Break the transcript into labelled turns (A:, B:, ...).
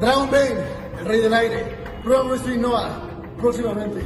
A: Dragon Bane, el rey del aire. Prueba Wrestling Noah, próximamente.